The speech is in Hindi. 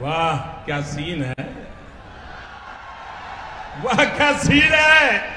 वाह क्या सीन है? वाह क्या सीन है?